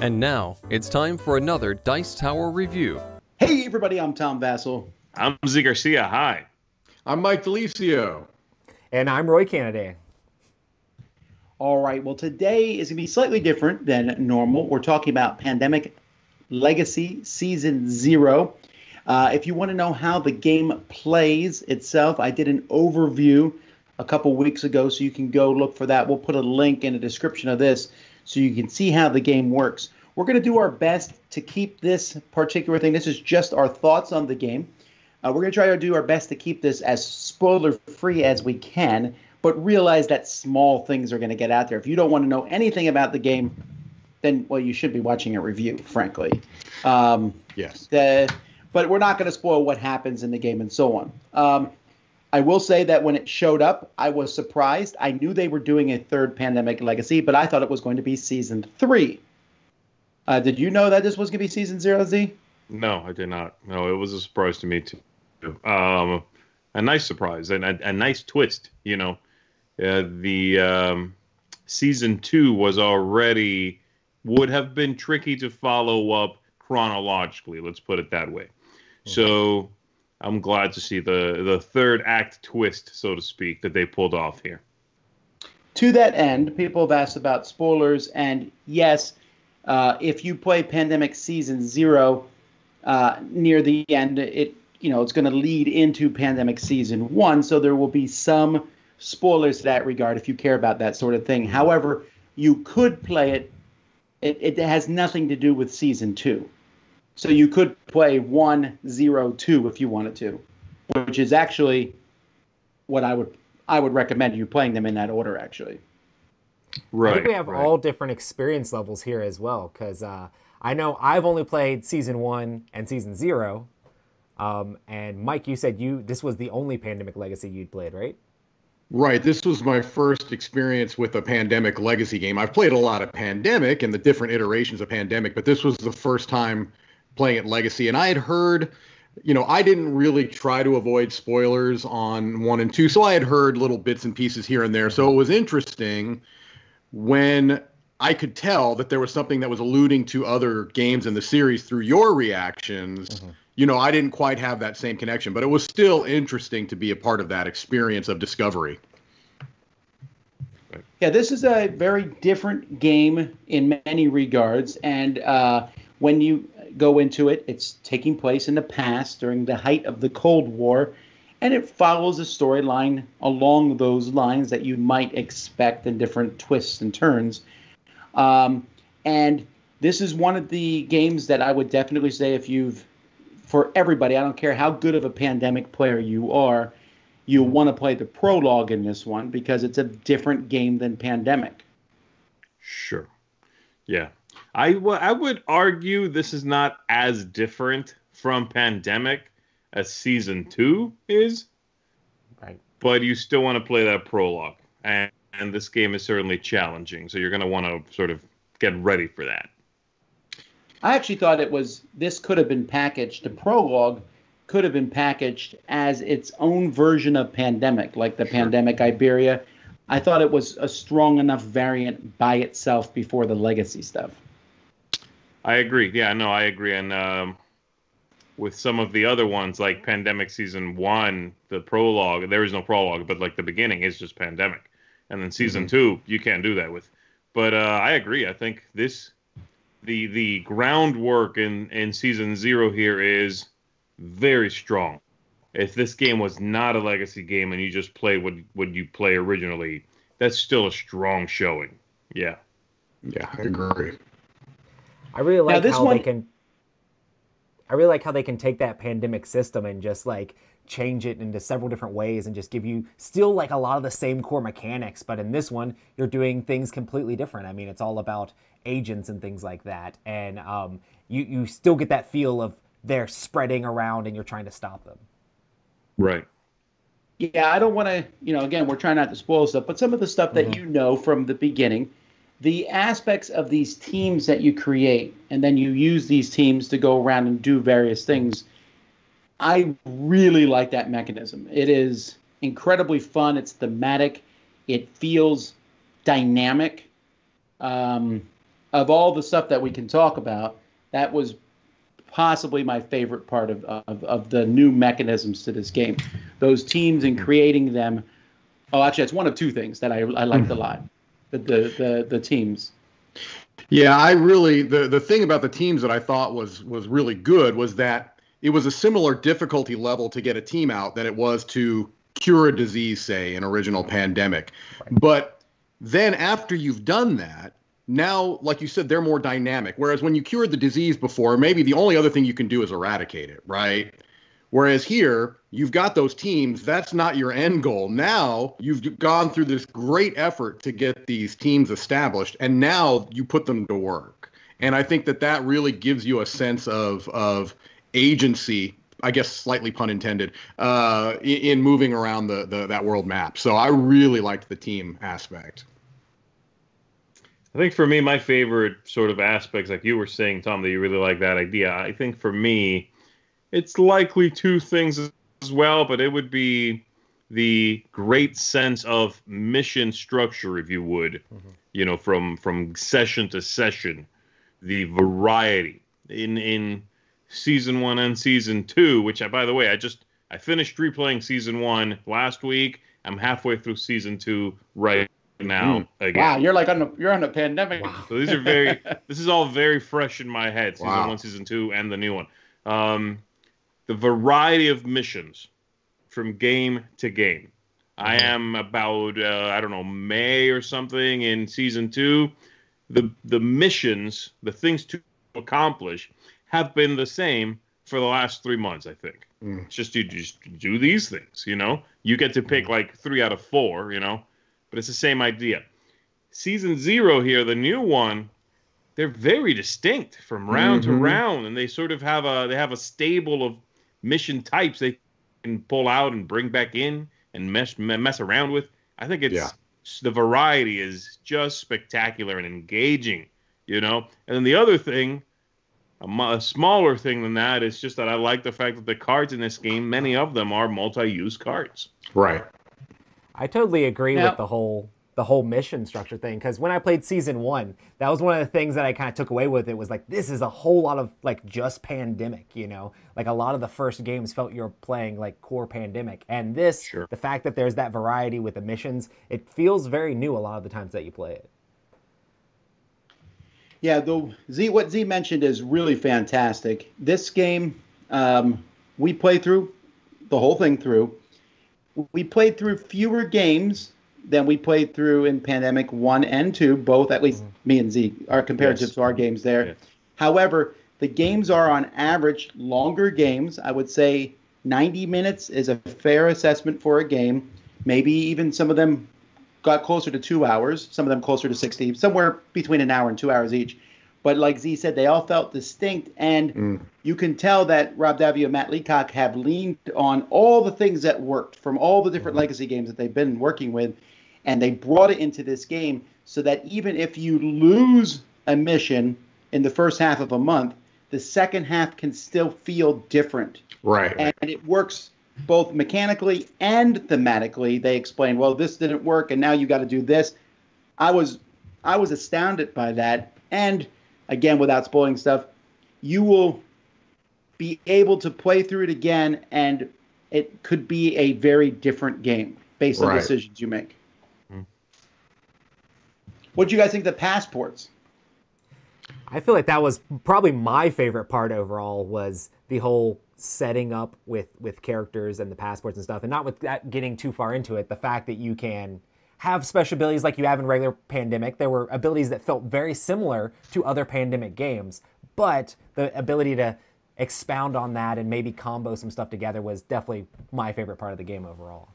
And now it's time for another Dice Tower review. Hey, everybody, I'm Tom Vasel. I'm Zee Garcia. Hi. I'm Mike Delicio. And I'm Roy Kennedy. All right, well, today is going to be slightly different than normal. We're talking about Pandemic Legacy Season Zero. Uh, if you want to know how the game plays itself, I did an overview a couple weeks ago, so you can go look for that. We'll put a link in the description of this so you can see how the game works. We're going to do our best to keep this particular thing. This is just our thoughts on the game. Uh, we're going to try to do our best to keep this as spoiler free as we can, but realize that small things are going to get out there. If you don't want to know anything about the game, then well, you should be watching a review, frankly. Um, yes. The, but we're not going to spoil what happens in the game and so on. Um, I will say that when it showed up, I was surprised. I knew they were doing a third Pandemic Legacy, but I thought it was going to be season three. Uh, did you know that this was going to be season zero, Zee? No, I did not. No, it was a surprise to me too. Um, a nice surprise and a, a nice twist. You know, uh, the um, season two was already would have been tricky to follow up chronologically. Let's put it that way. Mm-hmm. So I'm glad to see the the third act twist, so to speak, that they pulled off here. To that end, people have asked about spoilers, and yes, uh, if you play Pandemic Season Zero uh, near the end, it you know it's going to lead into Pandemic Season One, so there will be some spoilers to that regard if you care about that sort of thing. However, you could play it. It, it has nothing to do with Season Two. So you could play one zero two if you wanted to, which is actually what I would I would recommend you playing them in that order actually. Right. I think we have right. all different experience levels here as well because uh, I know I've only played season one and season zero, um, and Mike, you said you this was the only Pandemic Legacy you'd played, right? Right. This was my first experience with a Pandemic Legacy game. I've played a lot of Pandemic and the different iterations of Pandemic, but this was the first time playing at Legacy, and I had heard, you know, I didn't really try to avoid spoilers on one and two, so I had heard little bits and pieces here and there. So it was interesting when I could tell that there was something that was alluding to other games in the series through your reactions. Mm-hmm. You know, I didn't quite have that same connection, but it was still interesting to be a part of that experience of discovery. Yeah, this is a very different game in many regards, and uh, when you go into it. It's taking place in the past during the height of the Cold War, and it follows a storyline along those lines that you might expect in different twists and turns. Um, and this is one of the games that I would definitely say if you've, for everybody, I don't care how good of a pandemic player you are, you want to play the prologue in this one because it's a different game than Pandemic. Sure. Yeah. I, w- I would argue this is not as different from Pandemic as Season 2 is. Right. But you still want to play that prologue. And, and this game is certainly challenging. So you're going to want to sort of get ready for that. I actually thought it was this could have been packaged. The prologue could have been packaged as its own version of Pandemic, like the sure. Pandemic Iberia. I thought it was a strong enough variant by itself before the legacy stuff. I agree. Yeah, no, I agree. And um, with some of the other ones, like Pandemic Season One, the prologue, there is no prologue, but like the beginning is just Pandemic, and then Season mm-hmm. Two, you can't do that with. But uh, I agree. I think this, the the groundwork in in Season Zero here is very strong. If this game was not a legacy game and you just played what what you play originally, that's still a strong showing. Yeah. Yeah, I agree. I really like how one... they can. I really like how they can take that pandemic system and just like change it into several different ways and just give you still like a lot of the same core mechanics, but in this one you're doing things completely different. I mean, it's all about agents and things like that, and um, you you still get that feel of they're spreading around and you're trying to stop them. Right. Yeah, I don't want to. You know, again, we're trying not to spoil stuff, but some of the stuff that mm-hmm. you know from the beginning the aspects of these teams that you create and then you use these teams to go around and do various things i really like that mechanism it is incredibly fun it's thematic it feels dynamic um, of all the stuff that we can talk about, that was possibly my favorite part of, of, of the new mechanisms to this game. Those teams and creating them. Oh, actually, it's one of two things that I, I liked a lot. The, the, the, teams. Yeah, I really the the thing about the teams that I thought was was really good was that it was a similar difficulty level to get a team out than it was to cure a disease, say, an original pandemic. Right. But then after you've done that, now, like you said, they're more dynamic. Whereas when you cured the disease before, maybe the only other thing you can do is eradicate it, right? Whereas here, you've got those teams. That's not your end goal. Now you've gone through this great effort to get these teams established, and now you put them to work. And I think that that really gives you a sense of of agency. I guess slightly pun intended uh, in, in moving around the, the that world map. So I really liked the team aspect. I think for me, my favorite sort of aspects, like you were saying, Tom, that you really like that idea. I think for me, it's likely two things as well, but it would be the great sense of mission structure, if you would, mm-hmm. you know, from from session to session, the variety in in season one and season two. Which, I, by the way, I just I finished replaying season one last week. I'm halfway through season two right now mm. again. Wow, you're like on a, you're on a pandemic. Wow. So these are very this is all very fresh in my head. Season wow. one, season two, and the new one. Um, the variety of missions from game to game. I mm-hmm. am about uh, I don't know May or something in season two. The the missions, the things to accomplish, have been the same for the last three months. I think mm. it's just you just do these things. You know, you get to pick mm. like three out of four. You know, but it's the same idea. Season zero here, the new one, they're very distinct from round mm-hmm. to round, and they sort of have a they have a stable of mission types they can pull out and bring back in and mess mess around with. I think it's yeah. the variety is just spectacular and engaging, you know. And then the other thing, a, a, smaller thing than that, is just that I like the fact that the cards in this game, many of them are multi-use cards. Right. I totally agree now, with the whole the whole mission structure thing because when I played season one, that was one of the things that I kind of took away with it was like this is a whole lot of like just pandemic, you know, like a lot of the first games felt you're playing like core pandemic, and this sure. the fact that there's that variety with the missions, it feels very new a lot of the times that you play it. Yeah, the Zee what Zee mentioned is really fantastic. This game, um, we play through the whole thing through. We played through fewer games than we played through in Pandemic 1 and 2, both, at least mm-hmm. me and Zee, are comparative yes. to our games there. Yes. However, the games are on average longer games. I would say 90 minutes is a fair assessment for a game. Maybe even some of them got closer to two hours, some of them closer to 60, somewhere between an hour and two hours each. But like Zee said, they all felt distinct, and mm. you can tell that Rob Daviau and Matt Leacock have leaned on all the things that worked from all the different mm. legacy games that they've been working with, and they brought it into this game so that even if you lose a mission in the first half of a month, the second half can still feel different. Right. And it works both mechanically and thematically. They explain, well, this didn't work, and now you got to do this. I was I was astounded by that, and again, without spoiling stuff, you will be able to play through it again, and it could be a very different game based on right. decisions you make. What do you guys think of the passports? I feel like that was probably my favorite part overall was the whole setting up with with characters and the passports and stuff, and not with that getting too far into it. The fact that you can have special abilities like you have in regular Pandemic. There were abilities that felt very similar to other Pandemic games, but the ability to expound on that and maybe combo some stuff together was definitely my favorite part of the game overall.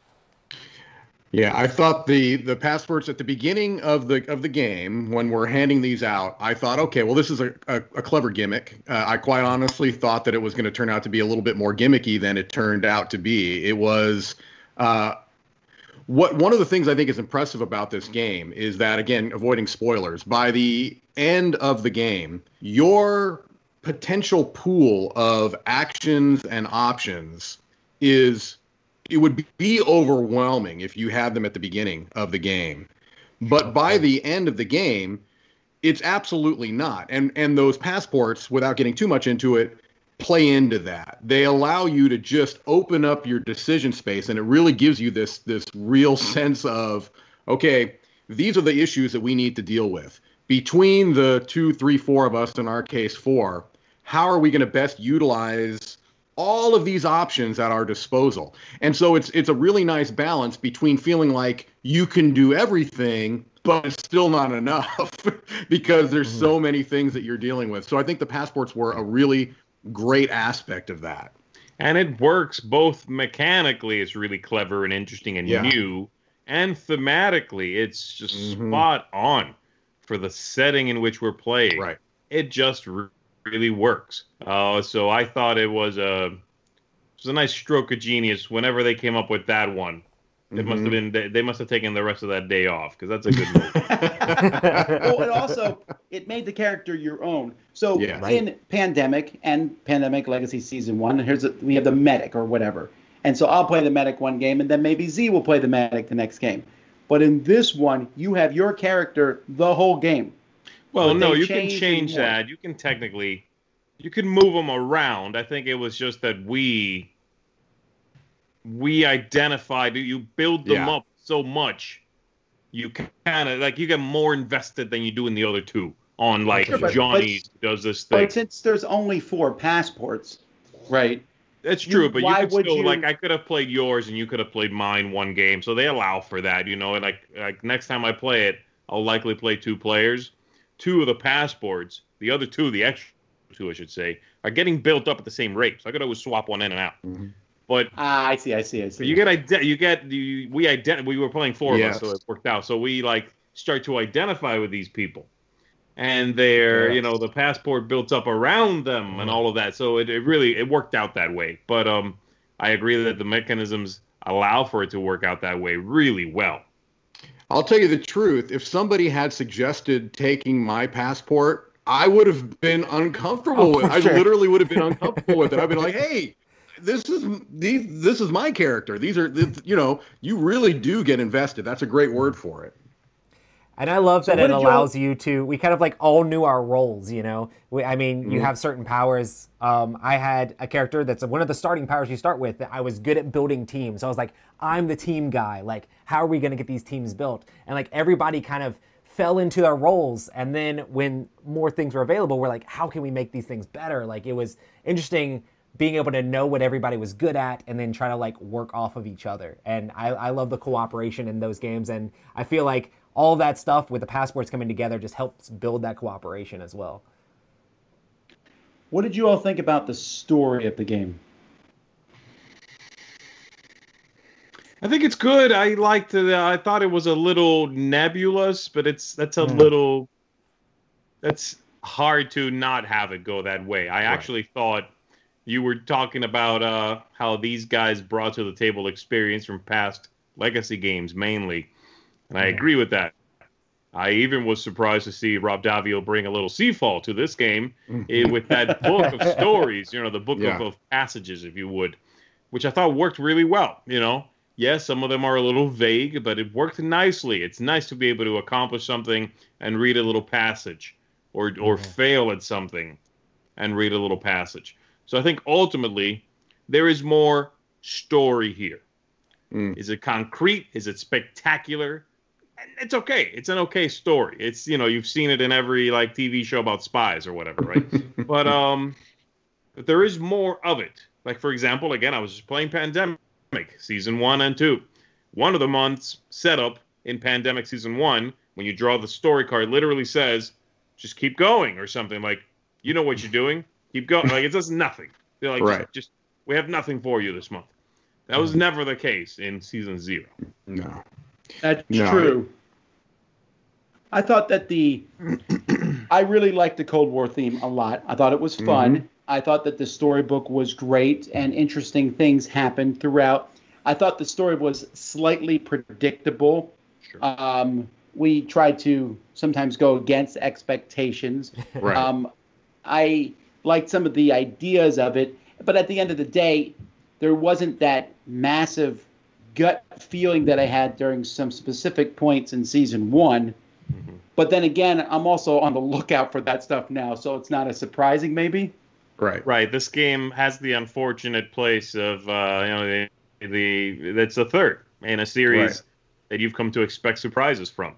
Yeah, I thought the the passports at the beginning of the of the game when we're handing these out, I thought, okay, well, this is a, a, a clever gimmick. Uh, I quite honestly thought that it was going to turn out to be a little bit more gimmicky than it turned out to be. It was uh, what one of the things I think is impressive about this game is that again, avoiding spoilers, by the end of the game, your potential pool of actions and options is it would be overwhelming if you had them at the beginning of the game. But by the end of the game, it's absolutely not. And and those passports, without getting too much into it, play into that. They allow you to just open up your decision space, and it really gives you this this real sense of okay, these are the issues that we need to deal with between the two, three, four of us. In our case, four. How are we going to best utilize all of these options at our disposal? And so it's it's a really nice balance between feeling like you can do everything but it's still not enough because there's mm-hmm. so many things that you're dealing with. So I think the passports were a really great aspect of that. And it works both mechanically, it's really clever and interesting and yeah. new, and thematically, it's just mm-hmm. spot on for the setting in which we're playing. Right. It just really works. Uh, so I thought it was a it was a nice stroke of genius whenever they came up with that one. It mm-hmm. must have mm-hmm. been. They must have taken the rest of that day off because that's a good move. well, it also it made the character your own. So yeah, right. in Pandemic and Pandemic Legacy Season One, here's a, we have the medic or whatever, and so I'll play the medic one game, and then maybe Zee will play the medic the next game. But in this one, you have your character the whole game. Well, no, you can change that. You can technically, you can move them around. I think it was just that we we identified you build them yeah. up so much you kind of like you get more invested than you do in the other two on like sure, but, johnny but, does this thing but since there's only four passports right that's true, you, but you could still you... like I could have played yours and you could have played mine one game, so they allow for that. You know, like like next time I play it, I'll likely play two players. Two of the passports, the other two, the extra two, I should say, are getting built up at the same rate, so I could always swap one in and out. Mm-hmm. But ah, I see, I see, I see. You get ide- you get you, we ident- we were playing four yes. of us, so it worked out. So we like start to identify with these people, and they're yes. you know the passport built up around them mm-hmm. and all of that. So it, it really it worked out that way. But um, I agree that the mechanisms allow for it to work out that way really well. I'll tell you the truth. If somebody had suggested taking my passport, I would have been uncomfortable oh, with. Sure. I literally would have been uncomfortable with it. I've been like, "Hey, this is these this is my character. These are you know you really do get invested. That's a great word for it. And I love so that it allows you, you, to. We kind of like all knew our roles, you know. We, I mean, mm-hmm. you have certain powers. Um, I had a character that's one of the starting powers you start with. That I was good at building teams. So I was like, I'm the team guy. Like, how are we going to get these teams built? And like everybody kind of fell into their roles. And then when more things were available, we're like, how can we make these things better? Like it was interesting being able to know what everybody was good at and then try to like work off of each other. And I, I love the cooperation in those games. And I feel like all that stuff with the passports coming together just helps build that cooperation as well. What did you all think about the story of the game? I think it's good. I liked it. I thought it was a little nebulous, but it's that's a mm. little that's hard to not have it go that way. I right. actually thought you were talking about uh, how these guys brought to the table experience from past legacy games mainly, and I agree with that. I even was surprised to see Rob Daviau bring a little Seafall to this game eh, with that book of stories, you know, the book yeah. of, of, passages, if you would, which I thought worked really well. You know, yes, some of them are a little vague, but it worked nicely. It's nice to be able to accomplish something and read a little passage, or or mm-hmm. fail at something and read a little passage. So I think ultimately there is more story here. Mm. Is it concrete? Is it spectacular? It's okay. It's an okay story. It's you know you've seen it in every like TV show about spies or whatever, right? but um, but there is more of it. Like for example, again, I was just playing Pandemic season one and two. One of the months setup in Pandemic season one, when you draw the story card, literally says, "Just keep going" or something like, "You know what you're doing. Keep going. Like it does nothing. They're like, right. just, just we have nothing for you this month. That was never the case in season zero. No. That's no. true. I thought that the I really liked the Cold War theme a lot. I thought it was fun. Mm-hmm. I thought that the storybook was great and interesting things happened throughout. I thought the story was slightly predictable. Sure. Um, we tried to sometimes go against expectations. Right. Um, I liked some of the ideas of it, but at the end of the day, there wasn't that massive gut feeling that I had during some specific points in season one Mm-hmm. But then again, I'm also on the lookout for that stuff now, so it's not as surprising, maybe. Right. Right. This game has the unfortunate place of uh, you know the the that's the third in a series right. that you've come to expect surprises from.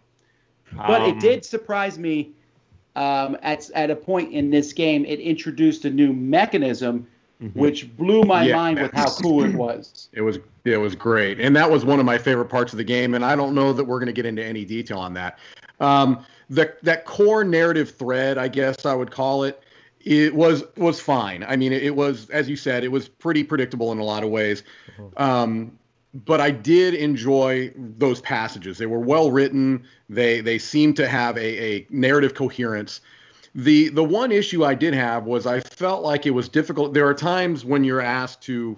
But um, it did surprise me um, at at a point in this game. It introduced a new mechanism, mm-hmm. which blew my yeah. mind with how cool it was. It was it was great, and that was one of my favorite parts of the game. And I don't know that we're going to get into any detail on that. Um, the that core narrative thread, I guess I would call it, it was was fine. I mean, it, it was as you said, it was pretty predictable in a lot of ways. Mm-hmm. Um, but I did enjoy those passages. They were well written. They they seemed to have a, a narrative coherence. The the one issue I did have was I felt like it was difficult. There are times when you're asked to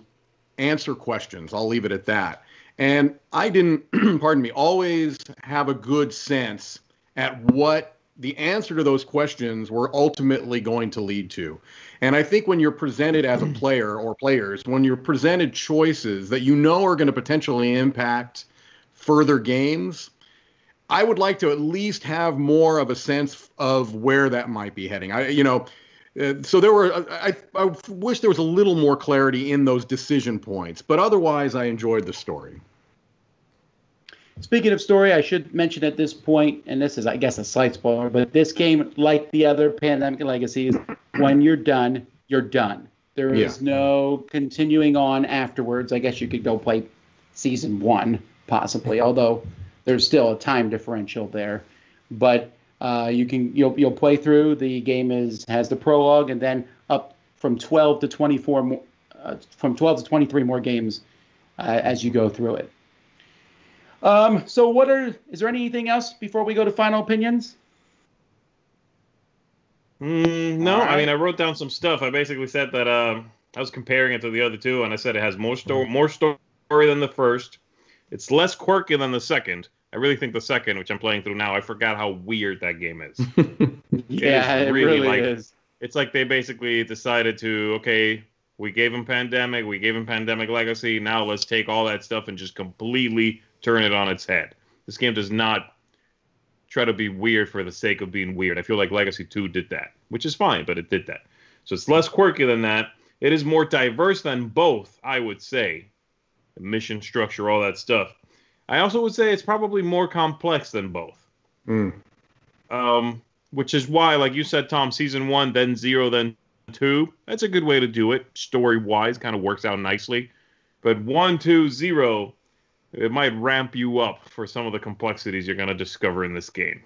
answer questions. I'll leave it at that. And I didn't, pardon me, always have a good sense at what the answer to those questions were ultimately going to lead to. And I think when you're presented as a player or players, when you're presented choices that you know are going to potentially impact further games, I would like to at least have more of a sense of where that might be heading. I, you know, uh, so there were. I, I wish there was a little more clarity in those decision points, but otherwise, I enjoyed the story. Speaking of story, I should mention at this point, and this is, I guess, a slight spoiler, but this game, like the other Pandemic Legacies, when you're done, you're done. There is yeah. no continuing on afterwards. I guess you could go play season one, possibly, although there's still a time differential there. But uh, you can you'll you'll play through. The game is has the prologue, and then up from 12 to 24 more, uh, from 12 to 23 more games uh, as you go through it. Um, so, what are is there anything else before we go to final opinions? Mm, no, right. I mean I wrote down some stuff. I basically said that um, I was comparing it to the other two, and I said it has more story, more story than the first. It's less quirky than the second. I really think the second, which I'm playing through now, I forgot how weird that game is. yeah, it, is really, it really like, is. It's like they basically decided to okay, we gave him pandemic, we gave him pandemic legacy. Now let's take all that stuff and just completely turn it on its head. This game does not try to be weird for the sake of being weird. I feel like Legacy 2 did that, which is fine, but it did that. So it's less quirky than that. It is more diverse than both, I would say. The mission structure, all that stuff. I also would say it's probably more complex than both. Mm. Um, which is why, like you said, Tom, season one, then zero, then two. That's a good way to do it, story wise. Kind of works out nicely. But one, two, zero it might ramp you up for some of the complexities you're going to discover in this game.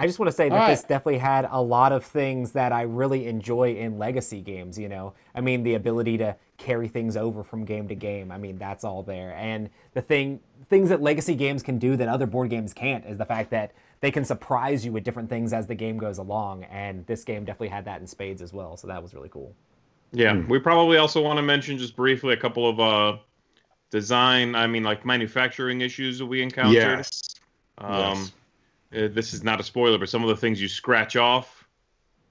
I just want to say that right. this definitely had a lot of things that I really enjoy in legacy games, you know. I mean, the ability to carry things over from game to game. I mean, that's all there. And the thing things that legacy games can do that other board games can't is the fact that they can surprise you with different things as the game goes along, and this game definitely had that in spades as well. So that was really cool. Yeah, mm. we probably also want to mention just briefly a couple of uh design, I mean, like manufacturing issues that we encountered. Yes. Um, yes. Uh, this is not a spoiler, but some of the things you scratch off,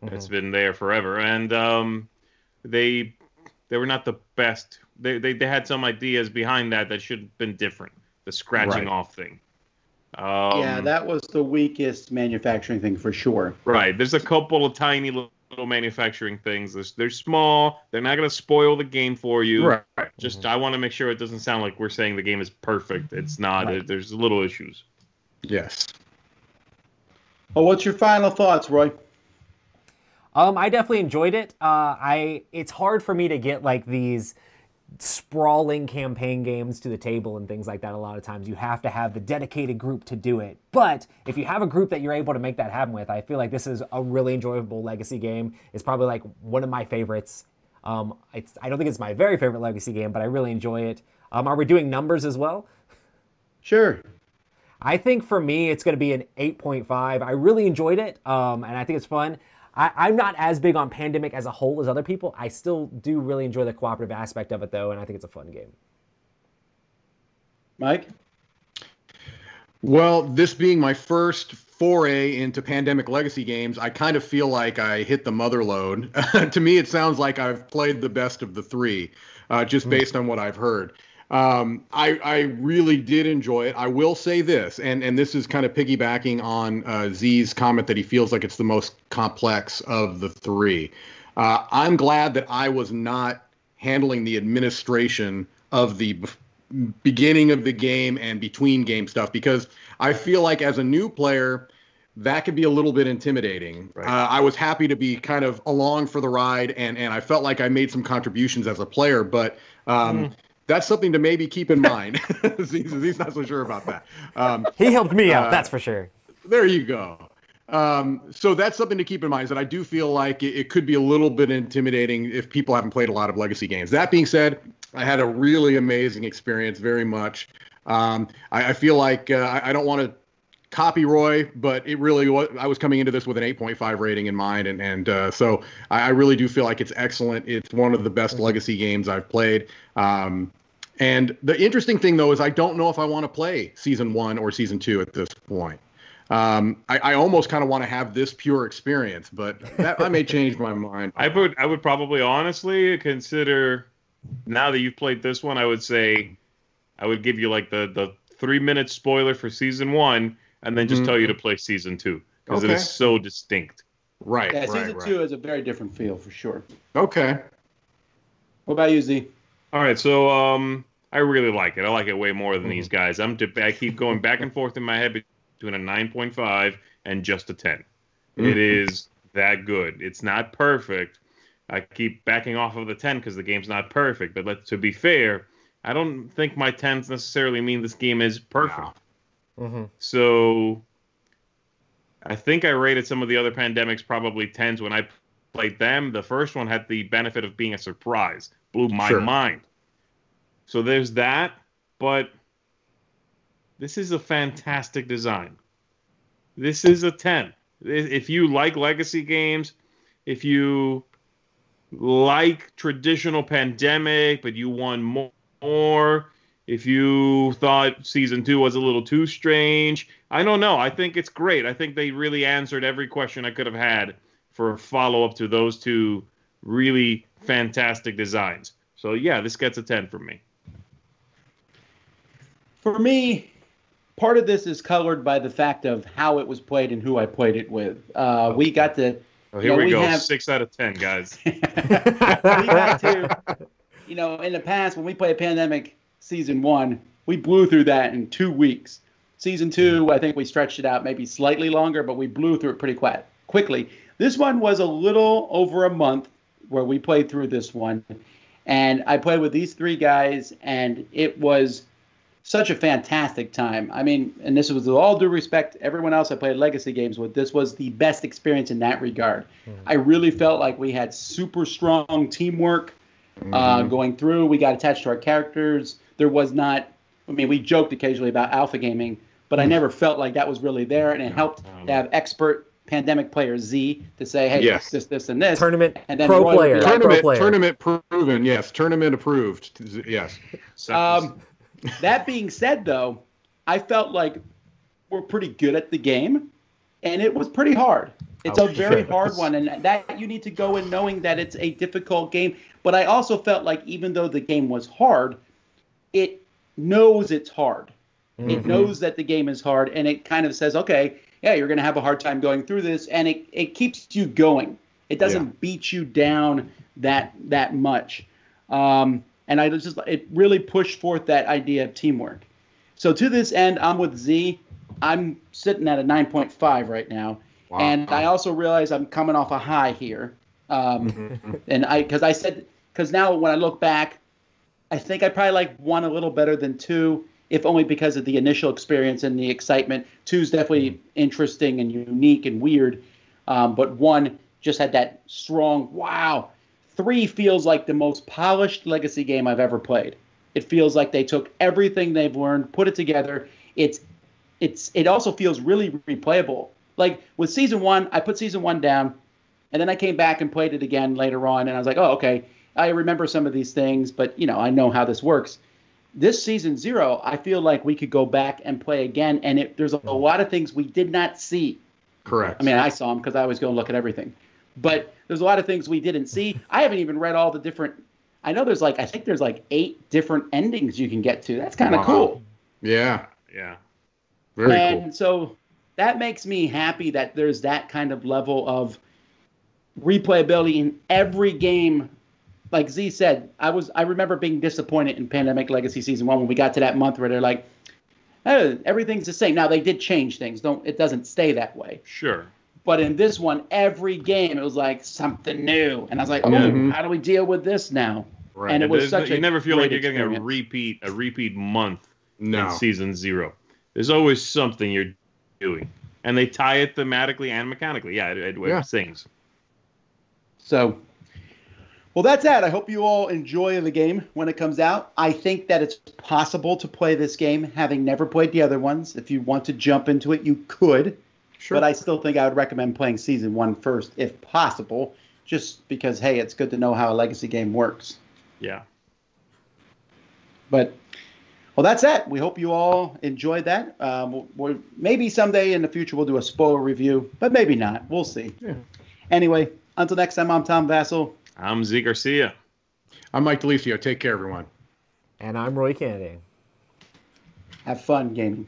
mm-hmm. it's been there forever, and um, they they were not the best. They, they they had some ideas behind that that should have been different. The scratching right. off thing. Um, yeah, that was the weakest manufacturing thing for sure. Right. There's a couple of tiny little little manufacturing things. They're, they're small. They're not going to spoil the game for you. Right. Just I want to make sure it doesn't sound like we're saying the game is perfect. It's not. Right. there's little issues. Yes. Well, what's your final thoughts, Roy? Um, I definitely enjoyed it. Uh, I it's hard for me to get like these sprawling campaign games to the table and things like that a lot of times. You have to have the dedicated group to do it. But if you have a group that you're able to make that happen with i feel like this is a really enjoyable legacy game. It's probably like one of my favorites. Um, it's, i don't think it's my very favorite legacy game but i really enjoy it. Um, are we doing numbers as well? Sure i think for me it's going to be an 8.5 i really enjoyed it um, and i think it's fun I, am not as big on Pandemic as a whole as other people. I still do really enjoy the cooperative aspect of it, though, and I think it's a fun game. Mike? Well, this being my first foray into Pandemic Legacy games, I kind of feel like I hit the mother load. to me, it sounds like I've played the best of the three, uh, just mm. based on what I've heard. Um, I, I really did enjoy it. I will say this, and, and this is kind of piggybacking on uh, Zee's comment that he feels like it's the most complex of the three. Uh, I'm glad that I was not handling the administration of the b- beginning of the game and between game stuff because I feel like as a new player, that could be a little bit intimidating. Right. Uh, I was happy to be kind of along for the ride, and and I felt like I made some contributions as a player, but um, mm that's something to maybe keep in mind. he's, he's, not so sure about that. Um, he helped me out, uh, that's for sure. There you go. Um, so that's something to keep in mind. Is that I do feel like it, it, could be a little bit intimidating if people haven't played a lot of legacy games. That being said, I had a really amazing experience, very much. Um, I, I, feel like uh, I, I, don't want to copy Roy, but it really was. I was coming into this with an 8.5 rating in mind, and and uh, so I, I, really do feel like it's excellent. It's one of the best legacy games I've played. Um, and the interesting thing, though, is I don't know if I want to play season one or season two at this point. Um, I, I, almost kind of want to have this pure experience, but that, I may change my mind. I would, I would probably honestly consider now that you've played this one, I would say I would give you like the the three minute spoiler for season one, and then just mm-hmm. tell you to play season two because okay. it is so distinct. Right. Yeah, right, season right. two is a very different feel for sure. Okay. What about you, Zee? All right, so um, I really like it. I like it way more than mm-hmm. these guys. I'm I keep going back and forth in my head between a 9.5 and just a 10. Mm-hmm. It is that good. It's not perfect. I keep backing off of the 10 because the game's not perfect. But let, to be fair, I don't think my 10s necessarily mean this game is perfect. Mm-hmm. So I think I rated some of the other pandemics probably 10s when I played them. The first one had the benefit of being a surprise, blew my sure. mind. So there's that, but this is a fantastic design. This is a 10. If you like legacy games, if you like traditional pandemic, but you want more, if you thought season two was a little too strange, I don't know. I think it's great. I think they really answered every question I could have had for a follow up to those two really fantastic designs. So, yeah, this gets a 10 from me for me, part of this is colored by the fact of how it was played and who I played it with. Uh, we got to. Oh, here you know, we, we, go. Have, Six out of ten, guys. we got to. You know, in the past when we played Pandemic Season One, we blew through that in two weeks. Season two, I think we stretched it out maybe slightly longer, but we blew through it pretty quick, quickly. This one was a little over a month where we played through this one, and I played with these three guys, and it was such a fantastic time. I mean, and this was with all due respect, everyone else I played legacy games with, this was the best experience in that regard. Mm-hmm. I really felt like we had super strong teamwork uh, mm-hmm. uh, going through. We got attached to our characters. There was not, I mean, we joked occasionally about alpha gaming, but I mm-hmm. never felt like that was really there, and it helped to have expert pandemic player Zee to say, hey, yes. this, this, and this. Tournament and then pro player. Tournament, pro player. tournament proven, yes. Tournament approved, yes. Um, that being said, though, I felt like we're pretty good at the game, and it was pretty hard. It's oh, a very yes. hard one, and that you need to go in knowing that it's a difficult game. But I also felt like even though the game was hard, it knows it's hard. Mm-hmm. It knows that the game is hard, and it kind of says, okay, yeah, you're going to have a hard time going through this, and it, it keeps you going. It doesn't yeah. beat you down that that much. Um, and I just it really pushed forth that idea of teamwork. So to this end, I'm with Zee. I'm sitting at a 9.5 right now, wow. and I also realize I'm coming off a high here. Um, and I because I said because now when I look back, I think I probably like one a little better than two, if only because of the initial experience and the excitement. Two's definitely interesting and unique and weird, um, but one just had that strong wow Three feels like the most polished legacy game I've ever played. It feels like they took everything they've learned, put it together. It's it's it also feels really replayable. Like with season one, I put season one down, and then I came back and played it again later on, and I was like, oh, okay, I remember some of these things, but you know, I know how this works. This season zero, I feel like we could go back and play again, and it, there's a, a lot of things we did not see. Correct. I mean, I saw them because I always go and look at everything, but there's a lot of things we didn't see. I haven't even read all the different I know there's like I think there's like eight different endings you can get to. That's kind of wow. cool. Yeah, yeah, very and cool. so that makes me happy that there's that kind of level of replayability in every game. Like Zee said, I was I remember being disappointed in Pandemic Legacy Season One when we got to that month where they're like, oh, everything's the same. Now they did change things. Don't it doesn't stay that way. Sure. But in this one, every game it was like something new, and I was like, "Oh, mm-hmm. how do we deal with this now?" Right. And it was such a you never feel like you're getting a repeat a repeat month no. in season zero. There's always something you're doing, and they tie it thematically and mechanically. Yeah, it, it, yeah. sings. So, well, that's that. I hope you all enjoy the game when it comes out. I think that it's possible to play this game having never played the other ones. If you want to jump into it, you could. Sure. But I still think I would recommend playing season one first, if possible, just because hey, it's good to know how a legacy game works. Yeah. But well, that's it. We hope you all enjoyed that. Um, we'll, maybe someday in the future we'll do a spoiler review, but maybe not. We'll see. Yeah. Anyway, until next time, I'm Tom Vasel. I'm Zee Garcia. I'm Mike Delisio. Take care, everyone. And I'm Roy Kennedy. Have fun gaming.